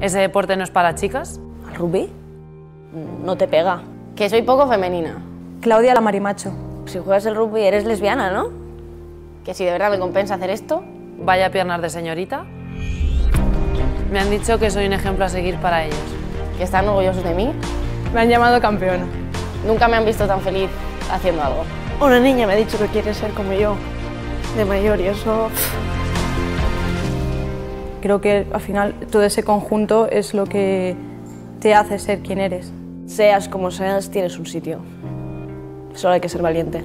¿Ese deporte no es para chicas? ¿Al rugby? No te pega. Que soy poco femenina. Claudia la marimacho. Si juegas el rugby eres lesbiana, ¿no? Que si de verdad me compensa hacer esto. Vaya piernas de señorita. Me han dicho que soy un ejemplo a seguir para ellos. Que están orgullosos de mí. Me han llamado campeona. Nunca me han visto tan feliz haciendo algo. Una niña me ha dicho que quiere ser como yo, de mayor, y eso... Creo que al final todo ese conjunto es lo que te hace ser quien eres. Seas como seas, tienes un sitio. Solo hay que ser valiente.